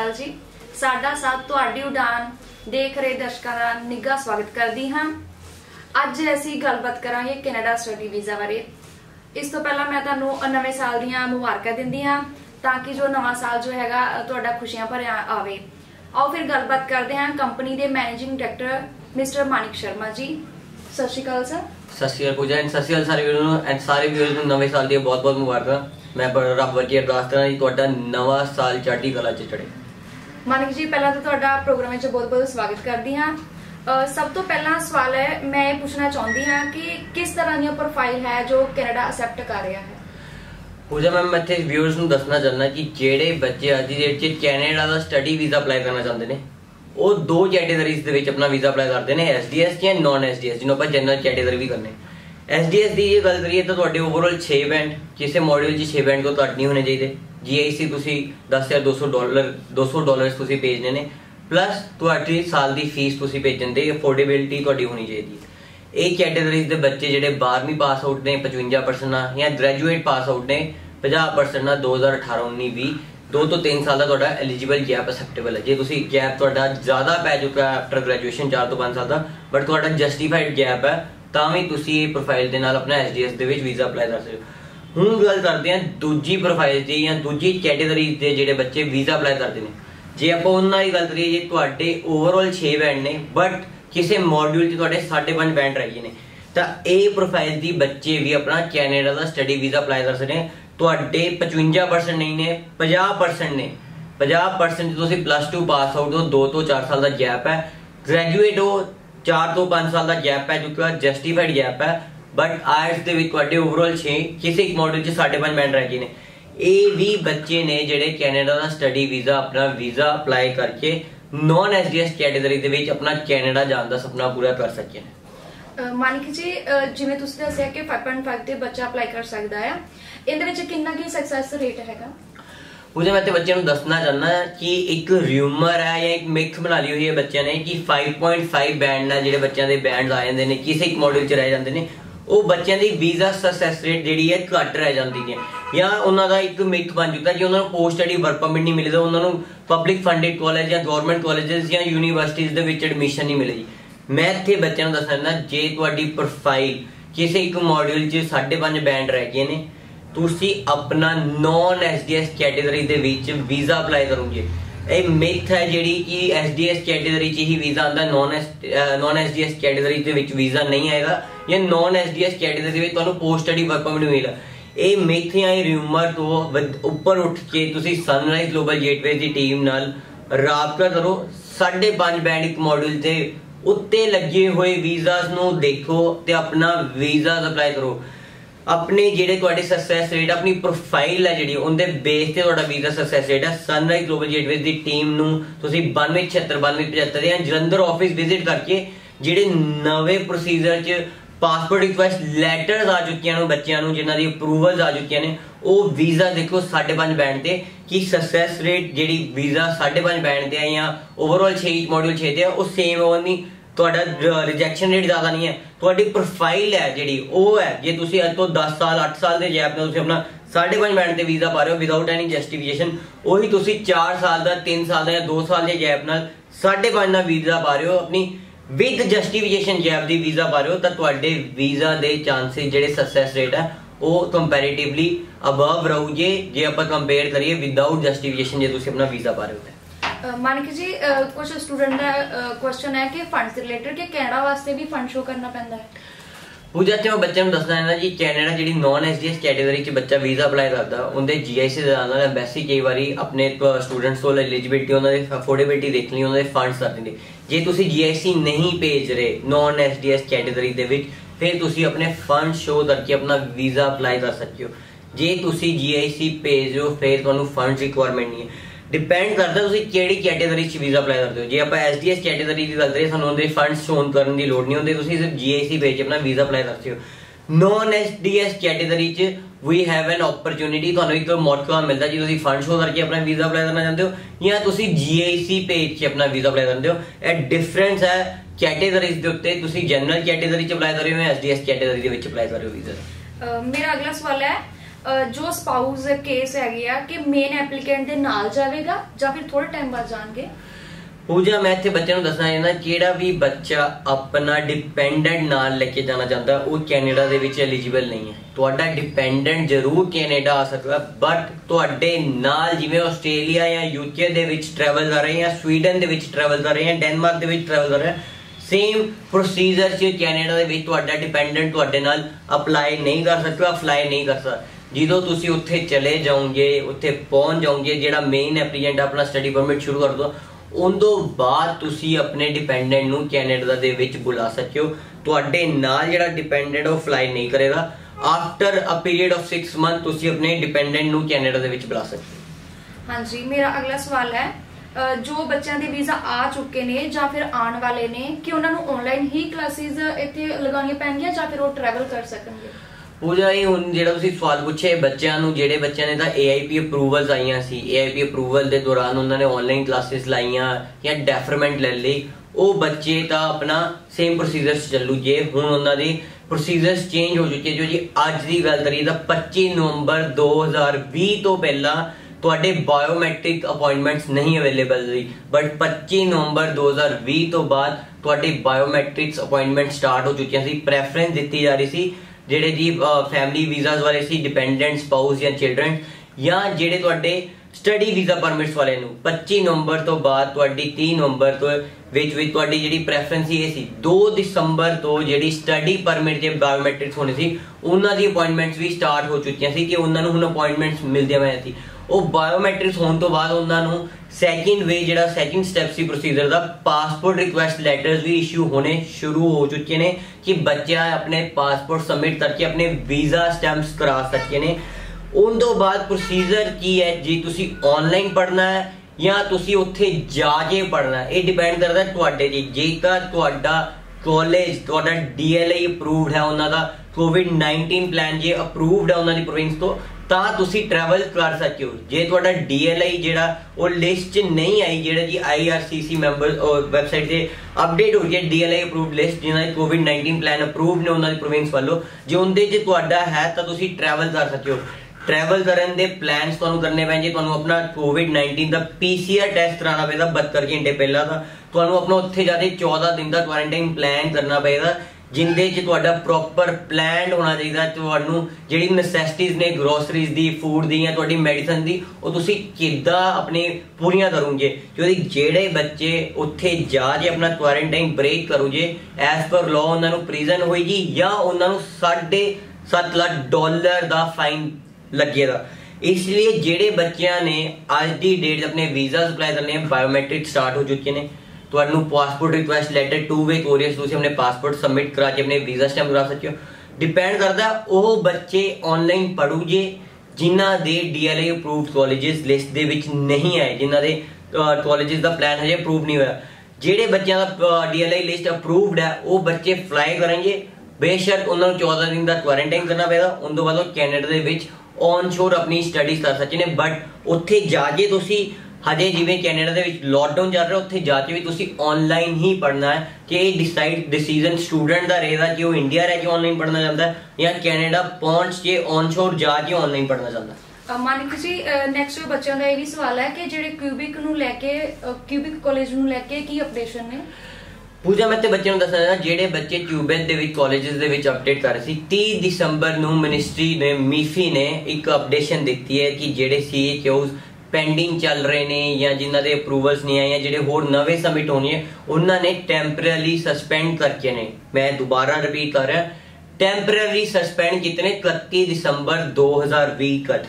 ਅਕਾਲ ਜੀ। ਸਾਡਾ ਸਾਥ ਤੁਹਾਡੀ ਉਡਾਨ, ਦੇਖ ਰਹੇ ਦਰਸ਼ਕਾਂ ਦਾ ਨਿੱਘਾ ਸਵਾਗਤ ਕਰਦੀ ਹਾਂ। ਅੱਜ ਅਸੀਂ ਗੱਲਬਾਤ ਕਰਾਂਗੇ ਕੈਨੇਡਾ ਸਟੱਡੀ ਵੀਜ਼ਾ ਬਾਰੇ। ਇਸ ਤੋਂ ਪਹਿਲਾਂ ਮੈਂ ਤੁਹਾਨੂੰ ਨਵੇਂ ਸਾਲ ਦੀਆਂ ਮੁਬਾਰਕਾਂ ਦਿੰਦੀ ਹਾਂ ਤਾਂ ਕਿ ਜੋ ਨਵਾਂ ਸਾਲ ਜੋ ਹੈਗਾ ਤੁਹਾਡਾ ਖੁਸ਼ੀਆਂ ਭਰਿਆ ਆਵੇ। ਆਓ ਫਿਰ ਗੱਲਬਾਤ ਕਰਦੇ ਹਾਂ ਕੰਪਨੀ ਦੇ managing director mister Manik Sharma ji. ਸਤਿ ਸ਼੍ਰੀ ਅਕਾਲ ਸਰ। ਸਤਿ ਸ਼੍ਰੀ ਅਕਾਲ ਪੂਜਾ ਐਂਡ ਸਤਿ ਸ਼੍ਰੀ ਅਕਾਲ ਸਾਰੇ ਵੀਰਾਂ ਨੂੰ ਐਂਡ ਸਾਰੇ ਵੀਰਾਂ ਨੂੰ ਨਵੇਂ ਸਾਲ ਦੀਆਂ ਬਹੁਤ-ਬਹੁਤ ਮੁਬਾਰਕਾਂ। ਮੈਂ ਰੱਬ ਵਰਗੀ ਅਰਦਾਸ ਕਰਾਂ ਜੀ, ਤੁਹਾਡਾ ਨਵਾਂ ਸਾਲ ਚੜ੍ਹਦੀ ਕਲਾ 'ਚ ਚੜੇ ਮਾਨਿਕ ਜੀ ਪਹਿਲਾਂ ਤਾਂ ਤੁਹਾਡਾ ਪ੍ਰੋਗਰਾਮ ਵਿੱਚ ਬਹੁਤ-ਬਹੁਤ ਸਵਾਗਤ ਕਰਦੀ ਹਾਂ। ਅ, ਸਭ ਤੋਂ ਪਹਿਲਾ ਸਵਾਲ ਹੈ ਮੈਂ ਇਹ ਪੁੱਛਣਾ ਚਾਹੁੰਦੀ ਹਾਂ ਕਿ ਕਿਸ ਤਰ੍ਹਾਂ ਦੀ ਪ੍ਰੋਫਾਈਲ ਹੈ ਜੋ ਕੈਨੇਡਾ ਅਸੈਪਟ ਕਰ ਰਿਹਾ ਹੈ? ਪੂਜਾ ਮੈਂ ਇੱਥੇ ਵਿਊਅਰਸ ਨੂੰ ਦੱਸਣਾ ਚਾਹੁੰਦਾ ਕਿ ਜਿਹੜੇ ਬੱਚੇ ਅੱਜ ਦੀ ਡੇਟ 'ਚ ਕੈਨੇਡਾ ਦਾ ਸਟੱਡੀ ਵੀਜ਼ਾ ਅਪਲਾਈ ਕਰਨਾ ਚਾਹੁੰਦੇ ਨੇ ਉਹ ਦੋ ਕੈਟਾਗਰੀਜ਼ ਦੇ ਵਿੱਚ ਆਪਣਾ ਵੀਜ਼ਾ ਅਪਲਾਈ ਕਰਦੇ ਨੇ ਐਸਡੀਐਸ ਜਾਂ ਨਾਨ ਐਸਡੀਐਸ ਜਿਹਨੂੰ ਆਪਾਂ ਜਨਰਲ ਕੈਟਾਗਰੀ ਵੀ ਕਹਿੰਦੇ ਐਸਡੀਐਸ ਦੀ ਇਹ ਗੱਲ ਕਰੀਏ ਤਾਂ ਤੁਹਾਡੇ ਓਵਰਆਲ 6 ਬੈਂਡ ਕਿਸੇ ਮੋਡਿਊਲ 'ਚ 6 ਬੈਂਡ ਤੋਂ ਘੱਟ ਨਹੀਂ ਹੋਣੇ ਚਾਹੀਦੇ। ਜੀਆਈਸੀ ਤੁਸੀਂ 10200 ਡਾਲਰ 200 ਡਾਲਰਸ ਤੁਸੀਂ ਭੇਜਣੇ ਨੇ। ਪਲੱਸ ਤੁਹਾਡੀ ਸਾਲ ਦੀ ਫੀਸ ਤੁਸੀਂ ਭੇਜਣ ਦੀ ਅਫੋਰਡੇਬਿਲਟੀ ਤੁਹਾਡੀ ਹੋਣੀ ਚਾਹੀਦੀ ਹੈ। ਇਹ ਕੈਟਾਗਰੀਜ਼ ਦੇ ਬੱਚੇ ਜਿਹੜੇ 12ਵੀਂ ਪਾਸ ਆਊਟ ਨੇ 55% ਨਾਲ ਜਾਂ ਗ੍ਰੈਜੂਏਟ ਪਾਸ ਆਊਟ ਨੇ 50% ਨਾਲ 2018 19 20 ਦੋ ਤੋਂ 3 ਸਾਲ ਦਾ ਤੁਹਾਡਾ ਐਲੀਜੀਬਲ ਗੈਪ ਅਸੈਪਟੇਬਲ ਹੈ। ਜੇ ਤੁਸੀਂ ਗੈਪ ਤੁਹਾਡਾ ਜ਼ਿਆਦਾ ਪੈ ਚੁੱਕਾ ਹੈ ਆਫਟਰ ਗ੍ਰੈਜੂਏਸ਼ਨ 4 ਤੋਂ 5 ਸਾਲ ਦਾ ਬਟ ਤੁਹਾਡਾ ਜਸਟੀਫਾਈਡ ਗੈਪ ਹੈ ਤਾਂ ਵੀ ਤੁਸੀਂ ਇਹ ਪ੍ਰੋਫਾਈਲ ਦੇ ਨਾਲ ਆਪਣਾ ਐਸਡੀਐਸ ਦੇ ਵਿੱਚ ਵੀਜ਼ਾ ਅਪਲਾਈ ਕਰ ਸਕਦੇ ਹੋ। ਹੁਣ ਗੱਲ ਕਰਦੇ ਹਾਂ ਦੂਜੀ ਪ੍ਰੋਫਾਈਲ ਦੀ ਜਾਂ ਦੂਜੀ ਕੈਟਾਗਰੀ ਦੇ ਜਿਹੜੇ ਬੱਚੇ ਵੀਜ਼ਾ ਅਪਲਾਈ ਕਰਦੇ ਨੇ। ਜੇ ਆਪਾਂ ਉਹਨਾਂ ਦੀ ਗੱਲ ਕਰੀਏ, ਜੇ ਤੁਹਾਡੇ ਓਵਰਆਲ 6 ਬੈਂਡ ਨੇ ਬਟ ਕਿਸੇ ਮੋਡਿਊਲ 'ਚ ਤੁਹਾਡੇ 5.5 ਬੈਂਡ ਰਹਿ ਗਏ ਨੇ, ਤਾਂ ਇਹ ਪ੍ਰੋਫਾਈਲ ਦੀ ਬੱਚੇ ਵੀ ਆਪਣਾ ਕੈਨੇਡਾ ਦਾ ਸਟੱਡੀ ਵੀਜ਼ਾ ਅਪਲਾਈ ਕਰ ਸਕਦੇ ਨੇ। ਤੁਹਾਡੇ 55% ਨਹੀਂ ਨੇ 50% ਨੇ। 50% ਤੁਸੀਂ ਪਲੱਸ 2 ਪਾਸ ਆਊਟ ਹੋ 2 ਤੋਂ 4 ਸਾਲ ਦਾ ਗੈਪ ਹੈ। ਗ੍ਰੈਜੂਏਟ ਹੋ 4 ਤੋਂ 5 ਸਾਲ ਦਾ ਗੈਪ ਹੈ, ਜੋ ਕਿ ਜਸਟੀਫਾਈਡ ਗੈਪ ਹੈ ਬਟ ਆਇਲਸ ਦੇ ਵਿੱਚ ਤੁਹਾਡੇ ਓਵਰਆਲ 6 ਕਿਸੇ ਇੱਕ ਮਾਡਲ 'ਚ 5.5 ਬੈਂਡ ਰਹਿ ਗਏ ਨੇ। ਇਹ ਵੀ ਬੱਚੇ ਨੇ ਜਿਹੜੇ ਕੈਨੇਡਾ ਦਾ ਸਟੱਡੀ ਵੀਜ਼ਾ ਆਪਣਾ ਵੀਜ਼ਾ ਅਪਲਾਈ ਕਰਕੇ ਨਾਨ ਐਸਡੀਐਸ ਕੈਟਾਗਰੀ ਦੇ ਵਿੱਚ ਆਪਣਾ ਕੈਨੇਡਾ ਜਾਣ ਦਾ ਸੁਪਨਾ ਪੂਰਾ ਕਰ ਸਕੇ ਮਾਨਿਕ ਜੀ ਜਿਵੇਂ ਤੁਸੀਂ ਦੱਸਿਆ ਕਿ 5.5 ਤੇ ਬੱਚਾ ਅਪਲਾਈ ਕਰ ਸਕਦਾ ਹੈ ਇਹਦੇ ਵਿੱਚ ਕਿੰਨਾ ਕੀ ਸਕਸੈਸ ਰੇਟ ਹੈਗਾ? ਉਹਦੇ ਮੈਂ ਤੇ ਬੱਚਿਆਂ ਨੂੰ ਦੱਸਣਾ ਚਾਹੁੰਦਾ ਕਿ ਇੱਕ ਰਿਊਮਰ ਹੈ ਜਾਂ ਇੱਕ ਮਿਥ ਬਣਾ ਲਈ ਹੋਈ ਹੈ ਬੱਚਿਆਂ ਨੇ ਕਿ 5.5 ਬੈਂਡ ਨਾਲ ਜਿਹੜੇ ਬੱਚਿਆਂ ਦੇ ਬੈਂਡਸ ਆ ਜਾਂਦੇ ਨੇ, ਕਿਸੇ ਇੱਕ ਮਾਡਲ 'ਚ ਰਹਿ ਜਾਂਦੇ ਨੇ, ਉਹ ਬੱਚਿਆਂ ਦੀ ਵੀਜ਼ਾ ਸਕਸੈਸ ਰੇਟ ਜਿਹੜੀ ਹੈ ਘੱਟ ਰਹਿ ਜਾਂਦੀ ਹੈ ਜਾਂ ਉਹਨਾਂ ਦਾ ਇੱਕ ਮਿਥ ਬਣ ਚੁੱਕਾ ਕਿ ਉਹਨਾਂ ਨੂੰ ਪੋਸਟ ਸਟੱਡੀ ਵਰਕ ਪਰਮਿਟ ਨਹੀਂ ਮਿਲਦਾ ਉਹਨਾਂ ਨੂੰ ਪਬਲਿਕ ਫੰਡਡ ਕਾਲਜ ਜਾਂ ਗਵਰਨਮੈਂਟ ਕਾਲਜਸ ਜਾਂ ਯੂਨੀਵਰਸਿਟੀਜ਼ ਦੇ ਵਿੱਚ ਐਡਮਿਸ਼ਨ ਨਹੀਂ ਮਿਲੇਗੀ ਮੈਂ ਇੱਥੇ ਬੱਚਿਆਂ ਨੂੰ ਦੱਸਣਾ ਜੇ ਤੁਹਾਡੀ ਪ੍ਰੋਫਾਈਲ ਕਿਸੇ ਇੱਕ ਮੋਡਿਊਲ 'ਚ 5.5 ਬੈਂਡ ਰਹਿ ਗਏ ਨੇ ਤੁਸੀਂ ਆਪਣਾ ਨਾਨ ਐਸਡੀਐਸ ਕੈਟਾਗਰੀ ਦੇ ਵਿੱਚ ਵੀਜ਼ਾ ਅਪਲਾਈ ਕਰੋਗੇ। ਇਹ ਮਿਥ ਹੈ ਜਿਹੜੀ ਕਿ ਐਸਡੀਐਸ ਕੈਟਾਗਰੀ 'ਚ ਹੀ ਵੀਜ਼ਾ ਆਉਂਦਾ ਨਾਨ ਨਾਨ ਐਸਡੀਐਸ ਕੈਟਾਗਰੀ ਦੇ ਵਿੱਚ ਵੀਜ਼ਾ ਨਹੀਂ ਆਏਗਾ ਜਾਂ ਨਾਨ ਐਸਡੀਐਸ ਕੈਟਾਗਰੀ ਦੇ ਵਿੱਚ ਤੁਹਾਨੂੰ ਪੋਸਟ ਸਟੱਡੀ ਵਰਕ ਪਰਮਿਟ ਮਿਲੇਗਾ ਇਹ ਮਿਥ ਜਾਂ ਇਹ ਰਿਊਮਰ ਤੋਂ ਉੱਪਰ ਉੱਠ ਕੇ ਤੁਸੀਂ ਸਨਰਾਈਜ਼ ਗਲੋਬਲ ਗੇਟਵੇ ਦੀ ਟੀਮ ਨਾਲ ਰਾਬਤਾ ਕਰੋ। 5.5 ਬੈਂਡ ਇੱਕ ਮਾਡਿਊਲ ਤੇ ਉੱਤੇ ਲੱਗੇ ਹੋਏ ਵੀਜ਼ਾਸ ਨੂੰ ਦੇਖੋ ਤੇ ਆਪਣਾ ਵੀਜ਼ਾ ਅਪਲਾਈ ਕਰੋ। ਆਪਣੇ ਜਿਹੜੇ ਤੁਹਾਡੇ ਸਕਸੈਸ ਰੇਟ ਆਪਣੀ ਪ੍ਰੋਫਾਈਲ ਹੈ ਜਿਹੜੀ, ਉਹਦੇ ਬੇਸ ਤੇ ਤੁਹਾਡਾ ਵੀਜ਼ਾ ਸਕਸੈਸ ਰੇਟ ਹੈ ਸਨਰਾਈਜ਼ ਗਲੋਬਲ ਗੇਟਵੇ ਦੀ ਟੀਮ ਨੂੰ ਤੁਸੀਂ 9276 9275 ਜਾਂ ਜਲੰਧਰ ਆਫਿਸ ਵਿਜ਼ਿਟ ਕਰਕੇ ਜਿਹੜੇ ਨਵੇਂ ਪ੍ਰੋਸੀਜਰ 'ਚ ਪਾਸਪੋਰਟ ਰਿਕੁਐਸਟ ਲੈਟਰਸ ਆ ਚੁੱਕੀਆਂ ਨੇ ਬੱਚਿਆਂ ਨੂੰ, ਜਿਨ੍ਹਾਂ ਦੀ ਅਪਰੂਵਲਸ ਆ ਚੁੱਕੀਆਂ ਨੇ, ਉਹ ਵੀਜ਼ਾ ਦੇਖੋ 5.5 ਬੈਂਡ ਤੇ, ਕਿ ਸਕਸੈਸ ਰੇਟ ਜਿਹੜੀ ਵੀਜ਼ਾ 5.5 ਬੈਂਡ ਤੇ ਆ ਜਾਂ ਓਵਰਆਲ 6 ਮਾਡਿਊਲ 6 ਤੇ ਆ, ਉਹ ਸੇਮ ਹੋਣੀ ਤੁਹਾਡਾ ਰਿਜੈਕਸ਼ਨ ਰੇਟ ਜ਼ਿਆਦਾ ਨਹੀਂ ਹੈ। ਤੁਹਾਡੀ ਪ੍ਰੋਫਾਈਲ ਹੈ ਜਿਹੜੀ, ਉਹ ਹੈ, ਜੇ ਤੁਸੀਂ ਅੱਜ ਤੋਂ 10 ਸਾਲ 8 ਸਾਲ ਦੇ ਗੈਪ ਨਾਲ ਤੁਸੀਂ ਆਪਣਾ 5.5 ਮਿੰਟ ਤੇ ਵੀਜ਼ਾ ਪਾ ਰਹੇ ਹੋ ਵਿਦਆਊਟ ਐਨੀ ਜਸਟੀਫਿਕੇਸ਼ਨ ਉਹੀ ਤੁਸੀਂ 4 ਸਾਲ ਦਾ 3 ਸਾਲ ਦਾ ਜਾਂ 2 ਸਾਲ ਦੇ ਗੈਪ ਨਾਲ 5.5 ਦਾ ਵੀਜ਼ਾ ਪਾ ਰਹੇ ਹੋ, ਆਪਣੀ ਵਿਦ ਜਸਟੀਫਿਕੇਸ਼ਨ ਗੈਪ ਦੀ ਵੀਜ਼ਾ ਪਾ ਰਹੇ ਹੋ, ਤਾਂ ਤੁਹਾਡੇ ਵੀਜ਼ਾ ਦੇ ਚਾਂਸਸ ਜਿਹੜੇ ਸਕਸੈਸ ਰੇਟ ਹੈ, ਉਹ ਕੰਪੈਰੀਟਿਵਲੀ ਅਬਵ ਰਹੂਗੇ, ਜੇ ਆਪਾਂ ਕੰਪੇਅਰ ਕਰੀਏ ਵਿਦਆਊਟ ਜਸਟੀਫਿਕੇਸ਼ਨ ਜੇ ਤੁਸੀਂ ਆਪਣਾ ਵੀਜ਼ਾ ਪਾ ਰਹੇ ਹੋ ਤਾਂ। ਮਾਨਿਕ ਜੀ ਕੁਝ ਸਟੂਡੈਂਟ ਦਾ ਕੁਐਸਚਨ ਹੈ ਕਿ ਫੰਡਸ ਰਿਲੇਟਡ ਕਿ ਕੈਨੇਡਾ ਵਾਸਤੇ ਵੀ ਫੰਡ ਸ਼ੋ ਕਰਨਾ ਪੈਂਦਾ ਹੈ? ਪੂਜਾ, ਤੇ ਮੈਂ ਬੱਚਿਆਂ ਨੂੰ ਦੱਸਣਾ ਹੈ ਜੀ, ਕੈਨੇਡਾ ਜਿਹੜੀ ਨਾਨ ਐਸਡੀਐਸ ਕੈਟਾਗਰੀ 'ਚ ਬੱਚਾ ਵੀਜ਼ਾ ਅਪਲਾਈ ਕਰਦਾ, ਉਹਦੇ ਜੀਆਈਸੀ ਦੇ ਨਾਲ ਐਮਬੈਸੀ ਕਈ ਵਾਰੀ ਆਪਣੇ ਸਟੂਡੈਂਟਸ ਕੋਲ ਐਲੀਜੀਬਿਲਟੀ ਉਹਨਾਂ ਦੀ ਅਫੋਰਡੇਬਿਲਟੀ ਦੇਖ ਲਈ, ਉਹਨਾਂ ਦੇ ਫੰਡਸ ਕਰ ਦਿੰਦੇ। ਜੇ ਤੁਸੀਂ ਜੀਆਈਸੀ ਨਹੀਂ ਭੇਜ ਰਹੇ ਨਾਨ ਐਸਡੀਐਸ ਕੈਟਾਗਰੀ ਦੇ ਵਿੱਚ, ਫਿਰ ਤੁਸੀਂ ਆਪਣੇ ਫੰਡ ਸ਼ੋ ਕਰਕੇ ਆਪਣਾ ਵੀਜ਼ਾ ਅਪਲਾਈ ਕਰ ਸਕਦੇ ਹੋ। ਜੇ ਤੁਸੀਂ ਜੀਆਈਸੀ ਭੇਜ ਰਹੇ ਹੋ, ਫਿਰ ਤੁਹਾਨੂੰ ਫੰਡ ਰਿਕੁਆਇਰਮੈਂਟ ਨਹੀਂ ਹੈ। ਡਿਪੈਂਡ ਕਰਦਾ ਤੁਸੀਂ ਕਿਹੜੀ ਕੈਟਾਗਰੀ 'ਚ ਵੀਜ਼ਾ ਅਪਲਾਈ ਕਰਦੇ ਹੋ। ਜੇ ਆਪਾਂ ਐਸਡੀਐਸ ਕੈਟਾਗਰੀ ਦੀ ਗੱਲ ਕਰੀਏ, ਸਾਨੂੰ ਉਹਦੇ ਫੰਡਸ ਸ਼ੋਨ ਕਰਨ ਦੀ ਲੋੜ ਨਹੀਂ ਹੁੰਦੀ, ਤੁਸੀਂ ਸਿਰਫ ਜੀਆਈਸੀ ਭੇਜ ਆਪਣਾ ਵੀਜ਼ਾ ਅਪਲਾਈ ਕਰ ਸਕਦੇ ਹੋ। ਨੋਨ ਐਸਡੀਐਸ ਕੈਟਾਗਰੀ 'ਚ ਵੀ ਹੈਵ ਐਨ ਓਪਰਚ्युनिटी ਤੁਹਾਨੂੰ ਇੱਕ ਮੌਕਾ ਮਿਲਦਾ ਜੇ, ਤੁਸੀਂ ਫੰਡ ਸ਼ੋ ਕਰਕੇ ਆਪਣਾ ਵੀਜ਼ਾ ਅਪਲਾਈ ਕਰਨਾ ਚਾਹੁੰਦੇ ਹੋ, ਜਾਂ ਤੁਸੀਂ ਜੀਆਈਸੀ ਪੇਜ 'ਚ ਆਪਣਾ ਵੀਜ਼ਾ ਅਪਲਾਈ ਕਰਦੇ ਹੋ। ਇਹ ਡਿਫਰੈਂਸ ਹੈ ਕੈਟਾਗਰੀਜ਼ ਦੇ ਉੱਤੇ, ਤੁਸੀਂ ਜਨਰਲ ਕੈਟਾਗਰੀ 'ਚ ਅਪਲਾਈ ਕਰ ਰਹੇ ਹੋ ਜਾਂ ਐਸਡੀਐਸ ਕੈਟਾਗਰੀ ਦੇ ਵਿੱਚ ਅਪਲਾਈ ਕਰ ਰਹੇ ਹੋ ਵੀਜ਼ਾ ਮੇਰਾ ਅਗਲਾ ਸਵਾਲ ਹੈ ਜੋ ਸਪਾਊਸ ਕੇਸ ਹੈਗੇ ਆ, ਕਿ ਮੇਨ ਐਪਲੀਕੈਂਟ ਦੇ ਨਾਲ ਜਾਵੇਗਾ ਜਾਂ ਫਿਰ ਥੋੜੇ ਟਾਈਮ ਬਾਅਦ ਜਾਣਗੇ? ਪੂਜਾ, ਮੈਂ ਇੱਥੇ ਬੱਚਿਆਂ ਨੂੰ ਦੱਸਣਾ ਚਾਹੁੰਦਾ, ਜਿਹੜਾ ਵੀ ਬੱਚਾ ਆਪਣਾ ਡਿਪੈਂਡੈਂਟ ਨਾਲ ਲੈ ਕੇ ਜਾਣਾ ਚਾਹੁੰਦਾ, ਉਹ ਕੈਨੇਡਾ ਦੇ ਵਿੱਚ ਐਲੀਜੀਬਲ ਨਹੀਂ ਹੈ। ਤੁਹਾਡਾ ਡਿਪੈਂਡੈਂਟ ਜ਼ਰੂਰ ਕੈਨੇਡਾ ਆ ਸਕਦਾ ਬਟ ਤੁਹਾਡੇ ਨਾਲ ਜਿਵੇਂ ਆਸਟ੍ਰੇਲੀਆ ਜਾਂ ਯੂਕੇ ਦੇ ਵਿੱਚ ਟਰੈਵਲ ਕਰ ਰਹੇ ਜਾਂ ਸਵੀਡਨ ਦੇ ਵਿੱਚ ਟਰੈਵਲ ਕਰ ਰਹੇ ਜਾਂ ਡੈਨਮਾਰਕ ਦੇ ਵਿੱਚ ਟਰੈਵਲ ਕਰ ਰਹੇ ਸੇਮ ਪ੍ਰੋਸੀਜਰ ਚ ਕੈਨੇਡਾ ਦੇ ਵਿੱਚ ਤੁਹਾਡਾ ਡਿਪੈਂਡੈਂਟ ਤੁਹਾਡੇ ਨਾਲ ਅਪਲਾਈ ਨਹੀਂ ਕਰ ਸਕਦਾ ਅਪਲਾਈ ਨਹੀਂ ਕਰ ਸਕਦਾ। ਜਦੋਂ ਤੁਸੀਂ ਉੱਥੇ ਚਲੇ ਜਾਓਗੇ, ਉੱਥੇ ਪਹੁੰਚ ਜਾਓਗੇ, ਜਿਹੜਾ ਮੇਨ ਐਪਲੀਕੈਂਟ ਆਪਣਾ ਸਟੱਡੀ ਪਰਮਿਟ ਸ਼ੁਰੂ ਕਰ ਦੋ ਉਦੋਂ ਬਾਅਦ ਤੁਸੀਂ ਆਪਣੇ ਡਿਪੈਂਡੈਂਟ ਨੂੰ ਕੈਨੇਡਾ ਦੇ ਵਿੱਚ ਬੁਲਾ ਸਕਦੇ ਤੁਹਾਡੇ ਨਾਲ ਜਿਹੜਾ ਡਿਪੈਂਡੈਂਟ ਉਹ ਫਲਾਈ ਨਹੀਂ ਕਰੇਗਾ। After a period of 6 month ਤੁਸੀਂ ਆਪਣੇ ਡਿਪੈਂਡੈਂਟ ਨੂੰ ਕੈਨੇਡਾ ਦੇ ਵਿੱਚ ਬੁਲਾ ਸਕਦੇ ਹੋ। ਹਾਂਜੀ, ਮੇਰਾ ਅਗਲਾ ਸਵਾਲ ਹੈ ਜੋ ਬੱਚਿਆਂ ਦੇ ਵੀਜ਼ਾ ਆ ਚੁੱਕੇ ਨੇ ਜਾਂ ਫਿਰ ਆਉਣ ਵਾਲੇ ਨੇ, ਕਿ ਉਹਨਾਂ ਨੂੰ ਆਨਲਾਈਨ ਹੀ ਕਲਾਸਿਸ ਇੱਥੇ ਲਗਾਉਣੀਆਂ ਪੈਣਗੀਆਂ ਜਾਂ ਫਿਰ ਉਹ ਟਰੈਵਲ ਕਰ ਸਕਣਗੇ? ਪੂਜਾ ਇਹ ਹੁਣ ਜਿਹੜਾ ਤੁਸੀਂ ਸਵਾਲ ਪੁੱਛੇ ਬੱਚਿਆਂ ਨੂੰ, ਜਿਹੜੇ ਬੱਚਿਆਂ ਨੇ ਤਾਂ AIP ਅਪਰੂਵਲਸ ਆਈਆਂ ਸੀ AIP ਅਪਰੂਵਲ ਦੇ ਦੌਰਾਨ ਉਹਨਾਂ ਨੇ ਆਨਲਾਈਨ ਕਲਾਸਿਸ ਲਾਈਆਂ ਜਾਂ ਡੈਫਰਮੈਂਟ ਲੈ ਲਈ, ਉਹ ਬੱਚੇ ਤਾਂ ਆਪਣਾ ਸੇਮ ਪ੍ਰੋਸੀਜਰਸ ਚੱਲੂ ਜੇ, ਹੁਣ ਉਹਨਾਂ ਦੇ ਪ੍ਰੋਸੀਜਰਸ ਚੇਂਜ ਹੋ ਚੁੱਕੇ ਜੋ ਜੀ ਅੱਜ ਦੀ ਗੱਲ ਕਰੀਏ ਤਾਂ 25 ਨਵੰਬਰ 2020 ਤੋਂ ਪਹਿਲਾਂ ਤੁਹਾਡੇ ਬਾਇਓਮੈਟ੍ਰਿਕ ਅਪਾਇੰਟਮੈਂਟਸ ਨਹੀਂ ਅਵੇਲੇਬਲ ਸੀ ਬਟ 25 ਨਵੰਬਰ 2020 ਤੋਂ ਬਾਅਦ ਤੁਹਾਡੇ ਬਾਇਓਮੈਟ੍ਰਿਕਸ ਅਪਾਇੰਟਮੈਂਟ ਸਟਾਰਟ ਹੋ ਚੁੱਕੀਆਂ ਸੀ ਪ੍ਰੈਫਰੈਂਸ ਦਿੱਤੀ ਜਾ ਰਹੀ ਸੀ ਜਿਹੜੇ ਜੀ ਫੈਮਿਲੀ ਵੀਜ਼ਾਸ ਵਾਲੇ ਸੀ ਡਿਪੈਂਡੈਂਟ ਸਪਾਊਸ ਜਾਂ ਚਿਲड्रन ਜਾਂ ਜਿਹੜੇ ਤੁਹਾਡੇ ਸਟੱਡੀ ਵੀਜ਼ਾ ਪਰਮਿਟਸ ਵਾਲੇ ਨੂੰ। 25 ਨਵੰਬਰ ਤੋਂ ਬਾਅਦ ਤੁਹਾਡੀ 30 ਨਵੰਬਰ ਤੋਂ, ਵਿੱਚ ਵਿੱਚ ਤੁਹਾਡੀ ਜਿਹੜੀ ਪ੍ਰੈਫਰੈਂਸ ਇਹ ਸੀ। 2 ਦਸੰਬਰ ਤੋਂ ਜਿਹੜੀ ਸਟੱਡੀ ਪਰਮਿਟ ਦੇ ਬਾਇਓਮੈਟ੍ਰਿਕਸ ਹੋਣੇ ਸੀ, ਉਹਨਾਂ ਦੀ ਅਪਾਇੰਟਮੈਂਟਸ ਵੀ ਸਟਾਰਟ ਹੋ ਚੁੱਕੀਆਂ ਸੀ ਕਿ ਉਹਨਾਂ ਨੂੰ ਹੁਣ ਅਪਾਇੰਟਮੈਂਟਸ ਮਿਲਦੀਆਂ ਪਈਆਂ ਸੀ। ਉਹ ਬਾਇਓਮੈਟ੍ਰਿਕਸ ਹੋਣ ਤੋਂ ਬਾਅਦ ਉਹਨਾਂ ਨੂੰ ਸੈਕਿੰਡ ਵੇ ਜਿਹੜਾ ਸੈਕਿੰਡ ਸਟੈਪ ਸੀ ਪ੍ਰੋਸੀਜਰ ਦਾ ਪਾਸਪੋਰਟ ਰਿਕੁਐਸਟ ਲੈਟਰਸ ਵੀ ਇਸ਼ੂ ਹੋਣੇ ਸ਼ੁਰੂ ਹੋ ਚੁੱਕੇ ਨੇ ਕਿ ਬੱਚਾ ਆਪਣੇ ਪਾਸਪੋਰਟ ਸਬਮਿਟ ਕਰਕੇ ਆਪਣੇ ਵੀਜ਼ਾ ਸਟੈਂਪਸ ਕਰਾ ਸਕਦੇ ਨੇ। ਉਸ ਤੋਂ ਬਾਅਦ ਪ੍ਰੋਸੀਜਰ ਕੀ ਹੈ? ਜੇ ਤੁਸੀਂ ਆਨਲਾਈਨ ਪੜ੍ਹਨਾ ਹੈ ਜਾਂ ਤੁਸੀਂ ਉੱਥੇ ਜਾ ਕੇ ਪੜ੍ਹਨਾ ਇਹ ਡਿਪੈਂਡ ਕਰਦਾ ਹੈ ਤੁਹਾਡੇ ਤੇ। ਜੇਕਰ ਤੁਹਾਡਾ ਕਾਲਜ ਤੁਹਾਡਾ ਡੀਐਲਆਈ ਅਪਰੂਵਡ ਹੈ ਉਹਨਾਂ ਦਾ ਕੋਵਿਡ-19 ਪਲਾਨ ਜੇ ਅਪਰੂਵਡ ਹੈ ਉਹਨਾਂ ਦੀ ਪ੍ਰੋਵਿੰਸ ਤੋਂ ਤਾਂ ਤੁਸੀਂ ਟਰੈਵਲ ਕਰ ਸਕਿਓ ਜੇ ਤੁਹਾਡਾ ਡੀਐਲਆਈ ਜਿਹੜਾ, ਉਹ ਲਿਸਟ 'ਚ ਨਹੀਂ ਆਈ, ਜਿਹੜਾ ਜੀ ਆਈਆਰਸੀਸੀ ਮੈਂਬਰ ਵੈਬਸਾਈਟ ਤੇ ਅਪਡੇਟ ਹੋ ਗਿਆ ਡੀਐਲਆਈ ਅਪਰੂਵਡ ਲਿਸਟ ਜਿਹਨਾਂ ਦੀ ਕੋਵਿਡ-19 ਪਲਾਨ ਅਪਰੂਵਡ ਨੇ ਉਹਨਾਂ ਦੀ ਪ੍ਰੋਵਿੰਸ ਵੱਲੋਂ, ਜੇ ਉਹਦੇ 'ਚ ਤੁਹਾਡਾ ਹੈ, ਤਾਂ ਤੁਸੀਂ ਟਰੈਵਲ ਕਰ ਸਕਿਓ ਟਰੈਵਲ ਕਰਨ ਦੇ ਪਲਾਨਸ ਤੁਹਾਨੂੰ ਕਰਨੇ ਪੈਣਗੇ, ਤੁਹਾਨੂੰ ਆਪਣਾ ਕੋਵਿਡ-19 ਦਾ ਪੀਸੀਆਰ ਟੈਸਟ ਕਰਾਉਣਾ ਪਏਗਾ 72 ਘੰਟੇ ਪਹਿਲਾਂ ਦਾ। ਤੁਹਾਨੂੰ ਆਪਣਾ ਉੱਥੇ ਜਾ ਕੇ 14 ਦਿਨ ਦਾ ਕੁਆਰੰਟਾਈਨ ਪਲਾਨ ਕਰਨਾ ਪਏਗਾ। ਜਿੰਦੇ 'ਚ ਤੁਹਾਡਾ ਪ੍ਰੋਪਰ ਪਲਾਨਡ ਹੋਣਾ ਚਾਹੀਦਾ, ਤੁਹਾਨੂੰ ਜਿਹੜੀ ਨੈਸੈਸਿਟੀਜ਼ ਨੇ ਗਰੋਸਰੀਜ਼ ਦੀ ਫੂਡ ਦੀ ਜਾਂ ਤੁਹਾਡੀ ਮੈਡੀਸਨ ਦੀ, ਉਹ ਤੁਸੀਂ ਕਿੱਦਾਂ ਆਪਣੇ ਪੂਰੀਆਂ ਕਰੋਗੇ? ਕਿਉਂਕਿ ਜਿਹੜੇ ਬੱਚੇ ਉੱਥੇ ਜਾ ਕੇ ਆਪਣਾ ਕੁਆਰੰਟਾਈਨ ਬ੍ਰੇਕ ਕਰੋਗੇ ਐਸ ਪਰ ਲਾਅ ਉਹਨਾਂ ਨੂੰ ਪ੍ਰਿਜ਼ਨ ਹੋਏਗੀ ਜਾਂ ਉਹਨਾਂ ਨੂੰ 7.5 ਲੱਖ ਡਾਲਰ ਦਾ ਫਾਈਨ ਲੱਗੇਗਾ। ਇਸ ਲਈ ਜਿਹੜੇ ਬੱਚਿਆਂ ਨੇ ਅੱਜ ਦੀ ਡੇਟ ਆਪਣੇ ਵੀਜ਼ਾ ਅਪਲਾਈ ਕਰਨੇ ਬਾਇਓਮੈਟ੍ਰਿਕ ਸਟਾਰਟ ਹੋ ਚੁੱਕੇ ਨੇ। ਤੁਹਾਨੂੰ passport request letter two way courier ਤੁਸੀਂ ਆਪਣੇ ਪਾਸਪੋਰਟ ਸਬਮਿਟ ਕਰਾ ਕੇ ਆਪਣੇ ਵੀਜ਼ਾ ਸਟੈਂਪ ਕਰਾ ਸਕਦੇ ਹੋ। ਡਿਪੈਂਡ ਕਰਦਾ ਉਹ ਬੱਚੇ ਆਨਲਾਈਨ ਪੜੂਗੇ ਜਿਨ੍ਹਾਂ ਦੇ ਡੀਐਲਏ ਅਪਰੂਵਡ ਕਾਲਜਸ ਲਿਸਟ ਦੇ ਵਿੱਚ ਨਹੀਂ ਆਏ, ਜਿਨ੍ਹਾਂ ਦੇ ਕਾਲਜਸ ਦਾ ਪਲਾਨ ਹਜੇ ਅਪਰੂਵ ਨਹੀਂ ਹੋਇਆ। ਜਿਹੜੇ ਬੱਚਿਆਂ ਦਾ ਡੀਐਲਏ ਲਿਸਟ ਅਪਰੂਵਡ ਹੈ, ਉਹ ਬੱਚੇ ਫਲਾਈ ਕਰਨਗੇ ਬੇਸ਼ੱਕ ਉਹਨਾਂ ਨੂੰ 14 ਦਿਨ ਦਾ ਕੁਆਰੰਟਾਈਨ ਕਰਨਾ ਪਏਗਾ ਉਸ ਤੋਂ ਬਾਅਦ ਉਹ ਕੈਨੇਡਾ ਦੇ ਵਿੱਚ ਔਨ ਸ਼ੋਰ ਆਪਣੀ ਸਟੱਡੀਜ਼ ਕਰ ਸਕਦੇ ਨੇ ਬਟ ਉੱਥੇ ਜਾ ਕੇ ਤੁਸੀਂ ਹਜੇ ਜਿਵੇਂ ਕੈਨੇਡਾ ਦੇ ਵਿੱਚ ਲੋਕਡਾਊਨ ਚੱਲ ਰਿਹਾ ਉੱਥੇ ਜਾ ਕੇ ਵੀ ਤੁਸੀਂ ਆਨਲਾਈਨ ਹੀ ਪੜ੍ਹਨਾ ਹੈ ਕਿ ਇਹ ਡਿਸਾਈਡ ਡਿਸੀਜਨ ਸਟੂਡੈਂਟ ਦਾ ਰਹੇਗਾ ਕਿ ਉਹ ਇੰਡੀਆ ਰਹਿ ਕੇ ਆਨਲਾਈਨ ਪੜ੍ਹਨਾ ਚਾਹੁੰਦਾ ਹੈ ਜਾਂ ਕੈਨੇਡਾ ਪਹੁੰਚ ਕੇ ਔਨ ਸ਼ੋਰ ਜਾ ਕੇ ਆਨਲਾਈਨ ਪੜ੍ਹਨਾ ਚਾਹੁੰਦਾ ਹੈ। ਮਾਨਿਕ ਜੀ ਨੈਕਸਟ ਬੱਚਿਆਂ ਦਾ ਇਹ ਵੀ ਸਵਾਲ ਹੈ ਕਿ ਜਿਹੜੇ ਕਿਊਬਿਕ ਨੂੰ ਲੈ ਕੇ ਕਿਊਬਿਕ ਕਾਲਜ ਨੂੰ ਲੈ ਕੇ ਕੀ ਅਪਡੇਸ਼ਨ ਨੇ? ਪੂਜਾ ਮੈਂ ਤੇ ਬੱਚਿਆਂ ਨੂੰ ਦੱਸਣਾ ਚਾਹੁੰਦਾ ਜਿਹੜੇ ਬੱਚੇ ਕਿਊਬੈਕ ਦੇ ਵਿੱਚ ਕਾਲਜਸ ਦੇ ਵਿੱਚ ਅਪਡੇਟ ਕਰ ਰਹੇ ਸੀ 30 ਦਸੰਬਰ ਨੂੰ ਮਿਨਿਸਟਰੀ ਨੇ ਮੀਫੀ ਨੇ ਇੱਕ ਅਪਡੇਸ਼ਨ ਦਿੱਤੀ ਹੈ ਕਿ ਜਿਹੜੇ ਸੀਏਕਿਊਜ਼ ਪੈਂਡਿੰਗ ਚੱਲ ਰਹੇ ਨੇ ਜਾਂ ਜਿਨ੍ਹਾਂ ਦੇ ਅਪਰੂਵਲਸ ਨਹੀਂ ਆਏ ਜਾਂ ਜਿਹੜੇ ਹੋਰ ਨਵੇਂ ਸਬਮਿਟ ਹੋਣੇ ਆ, ਉਹਨਾਂ ਨੇ ਟੈਂਪਰੇਰੀ ਸਸਪੈਂਡ ਕਰਕੇ ਨੇ। ਮੈਂ ਦੁਬਾਰਾ ਰਿਪੀਟ ਕਰ ਰਿਹਾ ਟੈਂਪਰੇਰੀ ਸਸਪੈਂਡ ਕੀਤੇ 31 ਦਸੰਬਰ 2020 ਤੱਕ।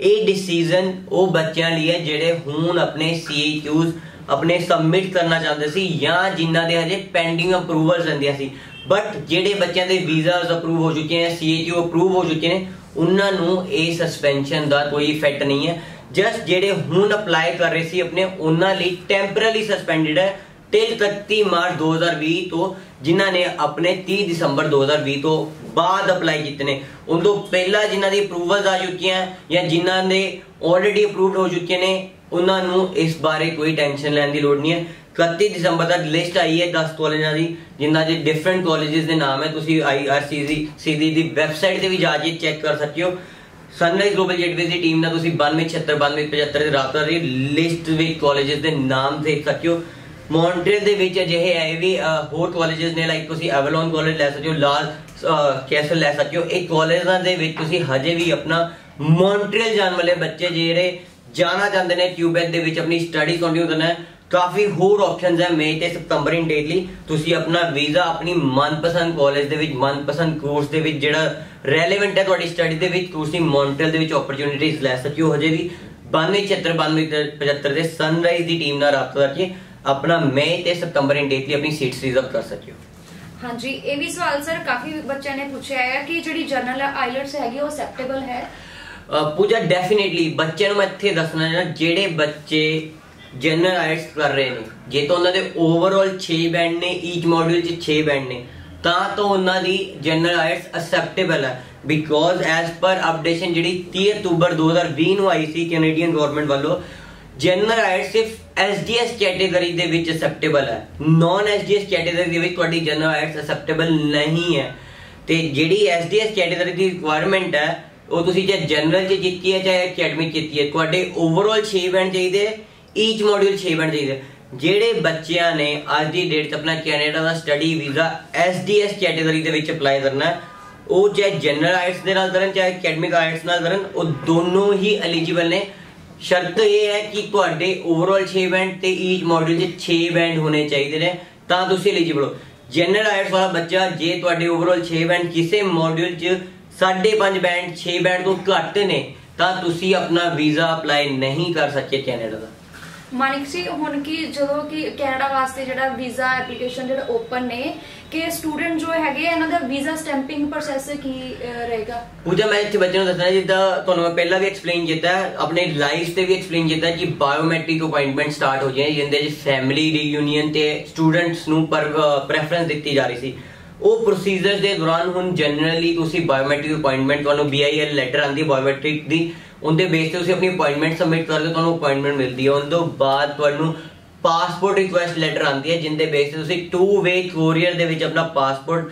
ਇਹ ਡਿਸੀਜਨ ਉਹ ਬੱਚਿਆਂ ਲਈ ਹੈ ਜਿਹੜੇ ਹੁਣ ਆਪਣੇ ਸੀਏਕਿਊਜ਼ ਆਪਣੇ ਸਬਮਿਟ ਕਰਨਾ ਚਾਹੁੰਦੇ ਸੀ ਜਾਂ ਜਿਨ੍ਹਾਂ ਦੇ ਹਜੇ ਪੈਂਡਿੰਗ ਅਪਰੂਵਲਸ ਰਹਿੰਦੀਆਂ ਸੀ। ਬਟ ਜਿਹੜੇ ਬੱਚਿਆਂ ਦੇ ਵੀਜ਼ਾਸ ਅਪਰੂਵ ਹੋ ਚੁੱਕੇ ਨੇ ਸੀਏਕਿਊ ਅਪਰੂਵ ਹੋ ਚੁੱਕੇ ਨੇ, ਉਹਨਾਂ ਨੂੰ ਇਹ ਸਸਪੈਂਸ਼ਨ ਦਾ ਕੋਈ ਇਫੈਕਟ ਨਹੀਂ ਹੈ। ਜਸਟ ਜਿਹੜੇ ਹੁਣ ਅਪਲਾਈ ਕਰ ਰਹੇ ਸੀ ਆਪਣੇ, ਉਹਨਾਂ ਲਈ ਟੈਂਪਰੇਰੀ ਸਸਪੈਂਡਡ ਹੈ ਟਿਲ 31 ਮਾਰਚ 2020 ਤੋਂ, ਜਿਨ੍ਹਾਂ ਨੇ ਆਪਣੇ 30 ਦਸੰਬਰ 2020 ਤੋਂ ਬਾਅਦ ਅਪਲਾਈ ਕੀਤੇ ਨੇ। ਉਹਨਾਂ ਤੋਂ ਪਹਿਲਾਂ ਜਿਨ੍ਹਾਂ ਦੀ ਅਪਰੂਵਲਸ ਆ ਚੁੱਕੀਆਂ ਜਾਂ ਜਿਨ੍ਹਾਂ ਦੇ ਆਲਰੇਡੀ ਅਪਰੂਵਡ ਹੋ ਚੁੱਕੇ ਨੇ, ਉਹਨਾਂ ਨੂੰ ਇਸ ਬਾਰੇ ਕੋਈ ਟੈਨਸ਼ਨ ਲੈਣ ਦੀ ਲੋੜ ਨਹੀਂ ਹੈ। 31 ਦਸੰਬਰ ਤੱਕ ਲਿਸਟ ਆਈ ਹੈ 10 ਕਾਲਜਾਂ ਦੀ, ਜਿਨ੍ਹਾਂ ਦੇ ਡਿਫਰੈਂਟ ਕਾਲਜਸ ਦੇ ਨਾਮ ਹੈ। ਤੁਸੀਂ ਆਈਆਰਸੀਸੀ ਸੀਦੀ ਦੀ ਵੈਬਸਾਈਟ ਤੇ ਵੀ ਜਾ ਕੇ ਚੈੱਕ ਕਰ ਸਕਦੇ ਹੋ। ਸਨਰਾਈਜ਼ ਗਲੋਬਲ ਜੈਟਵੇਜ਼ ਦੀ ਟੀਮ ਨਾਲ ਤੁਸੀਂ 92769275 ਦੇ ਰਾਬਤਾ ਦੀ ਲਿਸਟ ਵਿੱਚ ਕਾਲਜਸ ਦੇ ਨਾਮ ਦੇਖ ਸਕਦੇ ਹੋ ਮੌਂਟਰੀਅਲ ਦੇ ਵਿੱਚ ਅਜਿਹੇ ਆਏ ਵੀ ਹੋਰ ਕਾਲਜਸ ਨੇ ਲਾਈਕ ਤੁਸੀਂ ਐਵਲੋਨ ਕਾਲਜ ਲੈ ਸਕਦੇ ਹੋ, ਲਾਲ ਕੈਸਲ ਲੈ ਸਕਦੇ ਹੋ ਇਹ ਕਾਲਜਾਂ ਦੇ ਵਿੱਚ ਤੁਸੀਂ ਹਜੇ ਵੀ ਆਪਣਾ ਮੌਂਟਰੀਅਲ ਜਾਣ ਵਾਲੇ ਬੱਚੇ ਜਿਹੜੇ ਜਾਣਾ ਚਾਹੁੰਦੇ ਨੇ ਕਿਊਬੈਕ ਦੇ ਵਿੱਚ ਆਪਣੀ ਸਟੱਡੀ ਕੰਟੀਨਿਊ ਕਰਨਾ ਹੈ। ਕਾਫੀ ਹੋਰ ਆਪਸ਼ਨਸ ਹੈ ਮਈ ਤੇ ਸਤੰਬਰ ਇਨ ਡੇਟਲੀ ਤੁਸੀਂ ਆਪਣਾ ਵੀਜ਼ਾ ਆਪਣੀ ਮਨਪਸੰਦ ਕਾਲਜ ਦੇ ਵਿੱਚ ਮਨਪਸੰਦ ਕੋਰਸ ਦੇ ਵਿੱਚ ਜਿਹੜਾ ਰੈਲੇਵੈਂਟ ਹੈ ਤੁਹਾਡੀ ਸਟੱਡੀ ਦੇ ਵਿੱਚ ਤੁਸੀਂ ਮੌਂਟਰੀਅਲ ਦੇ ਵਿੱਚ ਓਪਰਚ्युनिटीज ਲੈ ਸਕਦੇ ਹਜੇ ਵੀ। 9276 ਦੇ ਸਨਰਾਈਜ਼ ਦੀ ਟੀਮ ਨਾਲ ਰਾਬਤਾ ਕਰਕੇ ਆਪਣਾ ਮਈ ਤੇ ਸਤੰਬਰ ਇਨ ਡੇਟਲੀ ਆਪਣੀ ਸੀਟਸ ਰਿਜ਼ਰਵ ਕਰ ਸਕਦੇ ਹਾਂਜੀ ਇਹ ਵੀ ਸਵਾਲ ਸਰ ਕਾਫੀ ਬੱਚਿਆਂ ਨੇ ਪੁੱਛਿਆ ਹੈ ਕਿ ਜਿਹੜੀ ਜਨਰਲ ਆਈਲਟਸ ਹੈਗੀ ਉਹ ਅਸੈਪਟੇਬਲ ਹੈ? ਪੂਜਾ ਡੈਫੀਨਿਟਲੀ ਬੱਚਿਆਂ ਨੂੰ ਮੈਂ ਇੱਥੇ ਦੱਸਣਾ ਜਿਹੜੇ ਬੱਚੇ ਜਨਰਲ ਆਇਲਟਸ ਕਰ ਰਹੇ ਨੇ। ਜੇ ਤਾਂ ਉਹਨਾਂ ਦੇ ਓਵਰਆਲ 6 ਬੈਂਡ ਨੇ ਈਚ ਮੋਡਿਊਲ 'ਚ 6 ਬੈਂਡ ਨੇ, ਤਾਂ ਤਾਂ ਉਹਨਾਂ ਦੀ ਜਨਰਲ ਆਇਲਟਸ ਅਸੈਪਟੇਬਲ ਹੈ। ਬਿਕੋਜ਼ ਐਸ ਪਰ ਅਪਡੇਸ਼ਨ ਜਿਹੜੀ 30 ਅਕਤੂਬਰ 2020 ਨੂੰ ਆਈ ਸੀ ਕੈਨੇਡੀਅਨ ਗਵਰਨਮੈਂਟ ਵੱਲੋਂ ਜਨਰਲ ਆਇਲਟਸ ਸਿਰਫ ਐਸਡੀਐਸ ਕੈਟਾਗਰੀ ਦੇ ਵਿੱਚ ਅਸੈਪਟੇਬਲ ਹੈ। ਨਾਨ ਐਸਡੀਐਸ ਕੈਟਾਗਰੀ ਦੇ ਵਿੱਚ ਤੁਹਾਡੀ ਜਨਰਲ ਆਇਲਟਸ ਅਸੈਪਟੇਬਲ ਨਹੀਂ ਹੈ। ਤੇ ਜਿਹੜੀ ਐਸਡੀਐਸ ਕੈਟਾਗਰੀ ਦੀ ਰਿਕੁਆਇਰਮੈਂਟ ਹੈ, ਉਹ ਤੁਸੀਂ ਜੇ ਜਨਰਲ ਚ ਜਿੱਤੀ ਹੈ, ਚਾਹੇ ਅਕੈਡਮਿਕ ਜਿੱਤੀ ਹੈ, ਤੁਹਾਡੇ ਓਵਰਆਲ 6 ਬੈਂਡ ਚਾਹੀਦੇ ਈਚ ਮੋਡਿਊਲ 6 ਬੈਂਡ ਚਾਹੀਦੇ ਜਿਹੜੇ ਬੱਚਿਆਂ ਨੇ ਅੱਜ ਦੀ ਡੇਟ 'ਚ ਆਪਣਾ ਕੈਨੇਡਾ ਦਾ ਸਟੱਡੀ ਵੀਜ਼ਾ ਐਸਡੀਐਸ ਕੈਟਾਗਰੀ ਦੇ ਵਿੱਚ ਅਪਲਾਈ ਕਰਨਾ, ਉਹ ਚਾਹੇ ਜਨਰਲ ਆਇਟਸ ਦੇ ਨਾਲ ਕਰਨ, ਚਾਹੇ ਅਕੈਡਮਿਕ ਆਇਟਸ ਨਾਲ ਕਰਨ, ਉਹ ਦੋਨੋਂ ਹੀ ਐਲੀਜੀਬਲ ਨੇ। ਸ਼ਰਤ ਇਹ ਹੈ ਕਿ ਤੁਹਾਡੇ ਓਵਰਆਲ 6 ਬੈਂਡ ਤੇ ਈਚ ਮੋਡਿਊਲ 'ਚ 6 ਬੈਂਡ ਹੋਣੇ ਚਾਹੀਦੇ ਨੇ, ਤਾਂ ਤੁਸੀਂ ਐਲੀਜੀਬਲ ਹੋ। ਜਨਰਲ ਆਇਟਸ ਵਾਲਾ ਬੱਚਾ ਜੇ ਤੁਹਾਡੇ ਓਵਰਆਲ 6 ਬੈਂਡ ਕਿਸੇ ਮੋਡਿਊਲ 'ਚ 5.5 ਬੈਂਡ 6 ਬੈਂਡ ਤੋਂ ਘੱਟ ਨੇ, ਤਾਂ ਤੁਸੀਂ ਆਪਣਾ ਵੀਜ਼ਾ ਅਪਲਾਈ ਨਹੀਂ ਕਰ ਸਕਦੇ ਕੈਨੇਡਾ ਦਾ। ਮਾਨਿਕ ਸੀ ਹੁਣ ਕੀ ਜਦੋਂ ਕਿ ਕੈਨੇਡਾ ਵਾਸਤੇ ਜਿਹੜਾ ਵੀਜ਼ਾ ਐਪਲੀਕੇਸ਼ਨ ਜਿਹੜਾ ਓਪਨ ਨੇ ਕਿ ਸਟੂਡੈਂਟ ਜੋ ਹੈਗੇ ਇਹਨਾਂ ਦਾ ਵੀਜ਼ਾ ਸਟੈਂਪਿੰਗ ਪ੍ਰੋਸੈਸ ਕੀ ਅਹ, ਰਹੇਗਾ? ਪੂਜਾ ਮੈਂ ਇੱਥੇ ਬੱਚਿਆਂ ਨੂੰ ਦੱਸਣਾ ਜਿੱਦਾਂ ਤੁਹਾਨੂੰ ਮੈਂ ਪਹਿਲਾਂ ਵੀ ਐਕਸਪਲੇਨ ਕੀਤਾ ਹੈ, ਆਪਣੇ ਲਾਈਵ ਤੇ ਵੀ ਐਕਸਪਲੇਨ ਕੀਤਾ ਹੈ ਕਿ ਬਾਇਓਮੈਟ੍ਰਿਕ ਅਪਾਇੰਟਮੈਂਟ ਸਟਾਰਟ ਹੋ ਜਾਏ ਜਿੰਦੇ ਵਿੱਚ ਫੈਮਿਲੀ ਰੀਯੂਨੀਅਨ ਤੇ ਸਟੂਡੈਂਟਸ ਨੂੰ ਪ੍ਰੈਫਰੈਂਸ ਦਿੱਤੀ ਜਾ ਰਹੀ ਸੀ। ਉਹ ਪ੍ਰੋਸੀਜਰਸ ਦੇ ਦੌਰਾਨ ਹੁਣ ਜਨਰਲੀ ਤੁਸੀਂ ਬਾਇਓਮੈਟ੍ਰਿਕ ਅਪਾਇੰਟਮੈਂਟ ਤੁਹਾਨੂੰ BIL ਲੈਟਰ ਆਂਦੀ ਹੈ ਬਾਇਓਮੈਟ੍ਰਿਕ ਦੀ। ਉਹਦੇ ਬੇਸ ਤੇ ਤੁਸੀਂ ਆਪਣੀ ਅਪਾਇੰਟਮੈਂਟ ਸਬਮਿਟ ਕਰਦੇ ਹੋ ਤੁਹਾਨੂੰ ਅਪਾਇੰਟਮੈਂਟ ਮਿਲਦੀ ਹੈ। ਉਸ ਤੋਂ ਬਾਅਦ ਤੁਹਾਨੂੰ ਪਾਸਪੋਰਟ ਰਿਕੁਐਸਟ ਲੈਟਰ ਆਉਂਦੀ ਹੈ, ਜਿੰਦੇ ਬੇਸ ਤੇ ਤੁਸੀਂ ਟੂ ਵੇ ਕੋਰੀਅਰ ਦੇ ਵਿੱਚ ਆਪਣਾ ਪਾਸਪੋਰਟ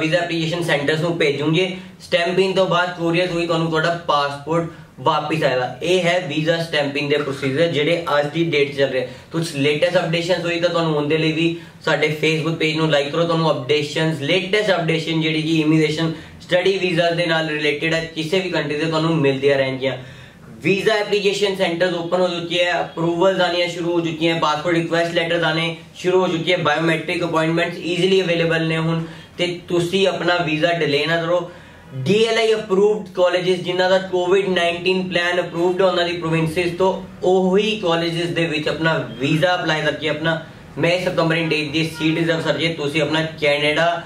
ਵੀਜ਼ਾ ਐਪਲੀਕੇਸ਼ਨ ਸੈਂਟਰਸ ਨੂੰ ਭੇਜੋਗੇ। ਸਟੈਂਪਿੰਗ ਤੋਂ ਬਾਅਦ ਕੋਰੀਅਰ ਤੋਂ ਤੁਹਾਨੂੰ ਤੁਹਾਡਾ ਪਾਸਪੋਰਟ ਵਾਪਿਸ ਆਏਗਾ ਇਹ ਹੈ ਵੀਜ਼ਾ ਸਟੈਂਪਿੰਗ ਦੇ ਪ੍ਰੋਸੀਜਰ ਜਿਹੜੇ ਅੱਜ ਦੀ ਡੇਟ ਚੱਲ ਰਹੇ ਕੁਝ ਲੇਟੈਸਟ ਅਪਡੇਸ਼ਨਸ ਹੋਈ ਤਾਂ ਤੁਹਾਨੂੰ ਉਹਦੇ ਲਈ ਵੀ ਸਾਡੇ ਫੇਸਬੁੱਕ ਪੇਜ ਨੂੰ ਲਾਈਕ ਕਰੋ। ਤੁਹਾਨੂੰ ਅਪਡੇਸ਼ਨਸ ਲੇਟੈਸਟ ਅਪਡੇਸ਼ਨ ਜਿਹੜੀ ਕਿ ਇਮੀਗ੍ਰੇਸ਼ਨ ਸਟੱਡੀ ਵੀਜ਼ਾ ਦੇ ਨਾਲ ਰਿਲੇਟਡ ਹੈ ਕਿਸੇ ਵੀ ਕੰਟਰੀ ਦੇ ਤੁਹਾਨੂੰ ਮਿਲਦੀਆਂ ਰਹਿਣਗੀਆਂ। ਵੀਜ਼ਾ ਐਪਲੀਕੇਸ਼ਨ ਸੈਂਟਰਸ ਓਪਨ ਹੋ ਚੁੱਕੇ ਹੈ ਅਪਰੂਵਲਸ ਆਣੀਆਂ ਸ਼ੁਰੂ ਹੋ ਚੁੱਕੀਆਂ ਪਾਸਪੋਰਟ ਰਿਕੁਐਸਟ ਲੈਟਰਸ ਆਣੇ ਸ਼ੁਰੂ ਹੋ ਚੁੱਕੇ ਹੈ ਬਾਇਓਮੈਟ੍ਰਿਕ ਅਪਾਇੰਟਮੈਂਟਸ ਈਜ਼ੀਲੀ ਅਵੇਲੇਬਲ ਨੇ ਹੁਣ। ਤੇ ਤੁਸੀਂ ਆਪਣਾ ਵੀਜ਼ਾ ਡਿਲੇ ਨਾ ਕਰੋ। DLI ਅਪਰੂਵਡ ਕਾਲਜਸ ਜਿਨ੍ਹਾਂ ਦਾ ਕੋਵਿਡ-19 ਪਲਾਨ ਅਪਰੂਵਡ ਉਹਨਾਂ ਦੀ ਪ੍ਰੋਵਿੰਸਸ ਤੋਂ, ਉਹੀ ਕਾਲਜਸ ਦੇ ਵਿੱਚ ਆਪਣਾ ਵੀਜ਼ਾ ਅਪਲਾਈ ਕਰਕੇ ਆਪਣਾ ਮਈ ਸਤੰਬਰ ਇਨਟੇਕ ਦੀ ਸੀਟ ਰਿਜ਼ਰਵ ਸਰਜੇ ਤੁਸੀਂ ਆਪਣਾ ਕੈਨੇਡਾ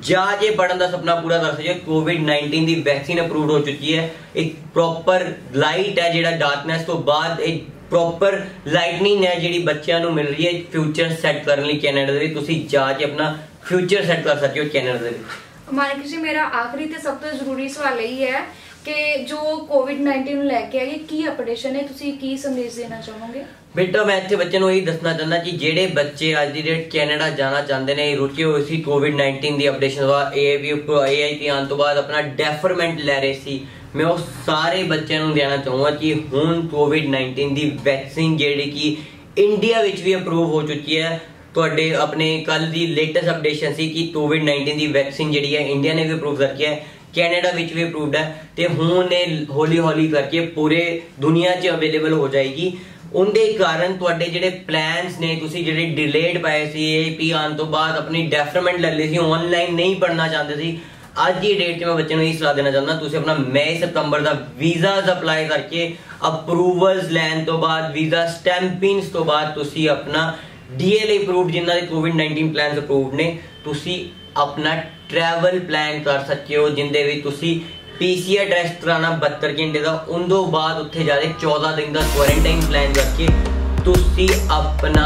ਜਾ ਜੇ ਪੜਨ ਦਾ ਸੁਪਨਾ ਪੂਰਾ ਕਰ ਸਕੀਏ ਕੋਵਿਡ-19 ਦੀ ਵੈਕਸੀਨ ਅਪਰੂਵਡ ਹੋ ਚੁੱਕੀ ਹੈ। ਇੱਕ ਪ੍ਰੋਪਰ ਲਾਈਟ ਹੈ ਜਿਹੜਾ ਡਾਰਕਨੈਸ ਤੋਂ ਬਾਅਦ ਇੱਕ ਪ੍ਰੋਪਰ ਲਾਈਟਨਿੰਗ ਹੈ ਜਿਹੜੀ ਬੱਚਿਆਂ ਨੂੰ ਮਿਲ ਰਹੀ ਹੈ ਫਿਊਚਰ ਸੈੱਟ ਕਰਨ ਲਈ ਕੈਨੇਡਾ ਦੇ ਵਿੱਚ। ਤੁਸੀਂ ਜਾ ਕੇ ਆਪਣਾ ਫਿਊਚਰ ਸੈੱਟ ਕਰ ਸਕਦੇ ਹੋ ਕੈਨੇਡਾ ਦੇ ਵਿੱਚ। ਮਾਨਿਕ ਜੀ, ਮੇਰਾ ਆਖਰੀ ਤੇ ਸਭ ਤੋਂ ਜ਼ਰੂਰੀ ਸਵਾਲ ਇਹ ਹੈ ਕਿ ਜੋ ਕੋਵਿਡ-19 ਨੂੰ ਲੈ ਕੇ ਆਈ, ਕੀ ਅਪਡੇਸ਼ਨ ਹੈ ਤੁਸੀਂ ਕੀ ਸੰਦੇਸ਼ ਦੇਣਾ ਚਾਹੋਗੇ? ਬੇਟਾ, ਮੈਂ ਇੱਥੇ ਬੱਚੇ ਨੂੰ ਇਹੀ ਦੱਸਣਾ ਚਾਹੁੰਦਾ ਕਿ ਜਿਹੜੇ ਬੱਚੇ ਅੱਜ ਦੀ ਡੇਟ ਕੈਨੇਡਾ ਜਾਣਾ ਚਾਹੁੰਦੇ ਨੇ ਰੁਕੇ ਹੋਏ ਸੀ ਕੋਵਿਡ-19 ਦੀ ਅਪਡੇਸ਼ਨ ਦਾ ਏਆਈਵੀ ਏਆਈਟੀ ਆਉਣ ਤੋਂ ਬਾਅਦ ਆਪਣਾ ਡੈਫਰਮੈਂਟ ਲੈ ਰਹੇ ਸੀ। ਮੈਂ ਉਹ ਸਾਰੇ ਬੱਚਿਆਂ ਨੂੰ ਦੇਣਾ ਚਾਹੂੰਗਾ ਕਿ ਹੁਣ ਕੋਵਿਡ-19 ਦੀ ਵੈਕਸੀਨ ਜਿਹੜੀ ਕਿ ਇੰਡੀਆ ਵਿੱਚ ਵੀ ਅਪਰੂਵ ਹੋ ਚੁੱਕੀ ਹੈ ਤੁਹਾਡੇ ਆਪਣੇ ਕੱਲ ਦੀ ਲੇਟੈਸਟ ਅਪਡੇਸ਼ਨ ਸੀ ਕਿ ਕੋਵਿਡ-19 ਦੀ ਵੈਕਸੀਨ ਜਿਹੜੀ ਹੈ ਇੰਡੀਆ ਨੇ ਵੀ ਅਪਰੂਵ ਕਰਕੇ ਹੈ ਕੈਨੇਡਾ ਵਿੱਚ ਵੀ ਅਪਰੂਵਡ ਹੈ ਤੇ ਹੁਣ ਇਹ ਹੌਲੀ ਹੌਲੀ ਕਰਕੇ ਪੂਰੇ ਦੁਨੀਆ 'ਚ ਅਵੇਲੇਬਲ ਹੋ ਜਾਏਗੀ। ਉਹਦੇ ਕਾਰਨ ਤੁਹਾਡੇ ਜਿਹੜੇ ਪਲਾਨਸ ਨੇ, ਤੁਸੀਂ ਜਿਹੜੇ ਡਿਲੇਡ ਪਏ ਸੀ ਏਪੀ ਆਉਣ ਤੋਂ ਬਾਅਦ ਆਪਣੀ ਡੈਫਰਮੈਂਟ ਲੈ ਲਈ ਸੀ ਆਨਲਾਈਨ ਨਹੀਂ ਪੜਨਾ ਚਾਹੁੰਦੇ ਸੀ। ਅੱਜ ਦੀ ਡੇਟ 'ਚ ਮੈਂ ਬੱਚਿਆਂ ਨੂੰ ਇਹ ਸਲਾਹ ਦੇਣਾ ਚਾਹੁੰਦਾ, ਤੁਸੀਂ ਆਪਣਾ ਮਈ, ਸਤੰਬਰ ਦਾ ਵੀਜ਼ਾਸ ਅਪਲਾਈ ਕਰਕੇ ਅਪਰੂਵਲਸ ਲੈਣ ਤੋਂ ਬਾਅਦ, ਵੀਜ਼ਾ ਸਟੈਂਪਿੰਗਸ ਤੋਂ ਬਾਅਦ ਤੁਸੀਂ ਆਪਣਾ ਡੀਐਲਏ ਅਪਰੂਵਡ ਜਿਨ੍ਹਾਂ ਦੇ ਕੋਵਿਡ-19 ਪਲਾਨਸ ਅਪਰੂਵਡ ਨੇ, ਤੁਸੀਂ ਆਪਣਾ ਟਰੈਵਲ ਪਲਾਨ ਕਰ ਸਕਦੇ ਹੋ, ਜਿੰਦੇ ਵਿੱਚ ਤੁਸੀਂ ਪੀਸੀਆਰ ਟੈਸਟ ਕਰਾਣਾ 72 ਘੰਟੇ ਦਾ ਉਸ ਤੋਂ ਬਾਅਦ ਉੱਥੇ ਜਾ ਕੇ 14 ਦਿਨ ਦਾ ਕੁਆਰੰਟਾਈਨ ਪਲਾਨ ਕਰਕੇ ਤੁਸੀਂ ਆਪਣਾ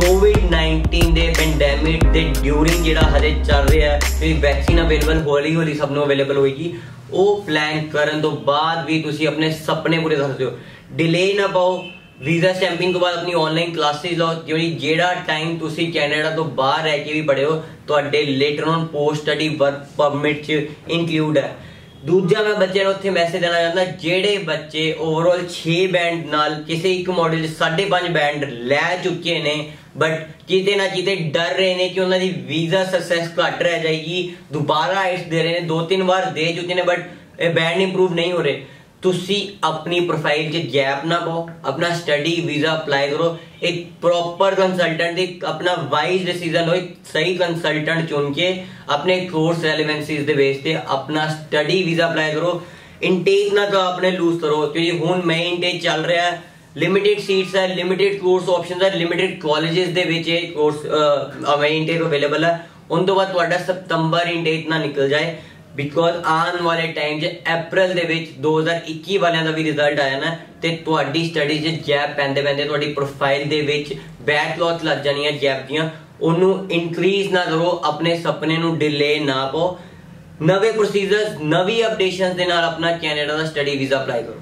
ਕੋਵਿਡ-19 ਦੇ ਪੈਂਡੈਮਿਕ ਦੇ ਡਿਊਰਿੰਗ ਜਿਹੜਾ ਹਜੇ ਚੱਲ ਰਿਹਾ ਹੈ ਜਿਹੜੀ ਵੈਕਸੀਨ ਅਵੇਲੇਬਲ ਹੌਲੀ ਹੌਲੀ ਸਭ ਨੂੰ ਅਵੇਲੇਬਲ ਹੋਏਗੀ, ਉਹ ਪਲਾਨ ਕਰਨ ਤੋਂ ਬਾਅਦ ਵੀ ਤੁਸੀਂ ਆਪਣੇ ਸੁਪਨੇ ਪੂਰੇ ਕਰ ਸਕਦੇ ਹੋ। ਡਿਲੇ ਨਾ ਪਾਓ ਵੀਜ਼ਾ ਸਟੈਂਪਿੰਗ ਤੋਂ ਬਾਅਦ ਆਪਣੀ ਆਨਲਾਈਨ ਕਲਾਸਿਸ ਲਓ, ਜਿਹੜੀ ਜਿਹੜਾ ਟਾਈਮ ਤੁਸੀਂ ਕੈਨੇਡਾ ਤੋਂ ਬਾਹਰ ਰਹਿ ਕੇ ਵੀ ਪੜ੍ਹੇ ਹੋ, ਤੁਹਾਡੇ later on post study work permit ਚ ਇਨਕਲੂਡ ਹੈ। ਦੂਜਾ ਮੈਂ ਬੱਚਿਆਂ ਨੂੰ ਉੱਥੇ ਮੈਸੇਜ ਦੇਣਾ ਚਾਹੁੰਦਾ, ਜਿਹੜੇ ਬੱਚੇ ਓਵਰਆਲ 6 ਬੈਂਡ ਨਾਲ ਕਿਸੇ ਇੱਕ ਮਾਡਲ 'ਚ 5.5 ਬੈਂਡ ਲੈ ਚੁੱਕੇ ਨੇ ਬਟ ਕਿਤੇ ਨਾ ਕਿਤੇ ਡਰ ਰਹੇ ਨੇ ਕਿ ਉਹਨਾਂ ਦੀ ਵੀਜ਼ਾ ਸਕਸੈਸ ਘੱਟ ਰਹਿ ਜਾਏਗੀ, ਦੁਬਾਰਾ ਆਇਟਸ ਦੇ ਰਹੇ ਨੇ, ਦੋ ਤਿੰਨ ਵਾਰ ਦੇ ਚੁੱਕੇ ਨੇ ਬਟ ਇਹ ਬੈਂਡ ਇੰਪਰੂਵ ਨਹੀਂ ਹੋ ਰਹੇ। ਤੁਸੀਂ ਆਪਣੀ ਪ੍ਰੋਫਾਈਲ 'ਚ ਗੈਪ ਨਾ ਪਾਓ ਆਪਣਾ ਸਟੱਡੀ ਵੀਜ਼ਾ ਅਪਲਾਈ ਕਰੋ ਇੱਕ ਪ੍ਰੋਪਰ ਕੰਸਲਟੈਂਟ ਦੀ ਆਪਣਾ ਵਾਈਜ਼ ਡਿਸੀਜਨ ਲਓ ਇੱਕ ਸਹੀ ਕੰਸਲਟੈਂਟ ਚੁਣ ਕੇ ਆਪਣੇ ਕੋਰਸ ਰੈਲੇਵੈਂਸੀਜ਼ ਦੇ ਬੇਸ ਤੇ ਆਪਣਾ ਸਟੱਡੀ ਵੀਜ਼ਾ ਅਪਲਾਈ ਕਰੋ ਇਨਟੇਕ ਨਾ ਤਾਂ ਆਪਣੇ ਲੂਜ਼ ਕਰੋ ਕਿਉਂਕਿ ਹੁਣ ਮੈਂ ਇਨਟੇਕ ਚੱਲ ਰਿਹਾ ਹੈ ਲਿਮਿਟਿਡ ਸੀਟਸ ਹੈ ਲਿਮਿਟਿਡ ਕੋਰਸ ਆਪਸ਼ਨਸ ਹੈ ਲਿਮਿਟਿਡ ਕਾਲਜਸ ਦੇ ਵਿੱਚ ਇਹ ਕੋਰਸ ਮੈਂ ਇਨਟੇਕ ਅਵੇਲੇਬਲ ਹੈ ਉਸ ਤੋਂ ਬਾਅਦ ਤੁਹਾਡਾ ਸਤੰਬਰ ਇਨਟੇਕ ਨਾ ਨਿਕਲ ਜਾਏ ਬਿਕੋਜ਼ ਆਉਣ ਵਾਲੇ ਟਾਈਮ 'ਚ April ਦੇ ਵਿੱਚ 2021 ਵਾਲਿਆਂ ਦਾ ਵੀ ਰਿਜ਼ਲਟ ਆਇਆ ਨਾ ਤੇ ਤੁਹਾਡੀ ਸਟੱਡੀ 'ਚ ਗੈਪ ਪੈਂਦੇ ਪੈਂਦੇ ਤੁਹਾਡੀ ਪ੍ਰੋਫਾਈਲ ਦੇ ਵਿੱਚ ਬੈਕਲੌਗ ਲੱਗ ਜਾਣੀਆਂ ਗੈਪ ਦੀਆਂ। ਉਹਨੂੰ ਇਨਕਰੀਜ਼ ਨਾ ਕਰੋ ਆਪਣੇ ਸੁਪਨੇ ਨੂੰ ਡਿਲੇ ਨਾ ਪਾਓ। ਨਵੇਂ ਪ੍ਰੋਸੀਜਰਸ ਨਵੀਂ ਅਪਡੇਸ਼ਨਸ ਦੇ ਨਾਲ ਆਪਣਾ ਕੈਨੇਡਾ ਦਾ ਸਟੱਡੀ ਵੀਜ਼ਾ ਅਪਲਾਈ ਕਰੋ।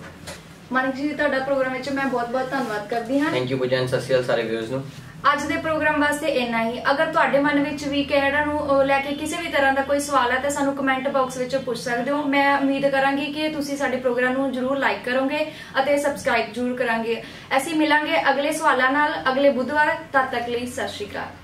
ਮਾਨਕ ਜੀ ਤੁਹਾਡਾ ਪ੍ਰੋਗਰਾਮ ਵਿੱਚ ਮੈਂ ਬਹੁਤ-ਬਹੁਤ ਧੰਨਵਾਦ ਕਰਦੀ ਹਾਂ। ਥੈਂਕ ਯੂ ਪੁਜਨ ਸਤਿ ਸ਼੍ਰੀ ਵਿਊਅਰਸ ਨੂੰ। ਅੱਜ ਦੇ ਪ੍ਰੋਗਰਾਮ ਵਾਸਤੇ ਇੰਨਾ ਹੀ। ਅਗਰ ਤੁਹਾਡੇ ਮਨ ਵਿੱਚ ਵੀ ਕੈਨੇਡਾ ਨੂੰ ਲੈ ਕੇ ਕਿਸੇ ਵੀ ਤਰ੍ਹਾਂ ਦਾ ਕੋਈ ਸਵਾਲ ਹੈ ਤਾਂ ਸਾਨੂੰ ਕਮੈਂਟ ਬਾਕਸ ਵਿੱਚ ਪੁੱਛ ਸਕਦੇ ਹੋ। ਮੈਂ ਉਮੀਦ ਕਰਾਂਗੀ ਕਿ ਤੁਸੀਂ ਸਾਡੇ ਪ੍ਰੋਗਰਾਮ ਨੂੰ ਜਰੂਰ ਲਾਈਕ ਕਰੋਗੇ ਅਤੇ ਸਬਸਕ੍ਰਾਈਬ ਜਰੂਰ ਕਰਾਂਗੇ। ਅਸੀਂ ਮਿਲਾਂਗੇ ਅਗਲੇ ਸਵਾਲਾਂ ਨਾਲ ਅਗਲੇ ਬੁੱਧਵਾਰ। ਤਦ ਤੱਕ ਲਈ ਸਤਿ ਸ਼੍ਰੀ ਅਕਾਲ।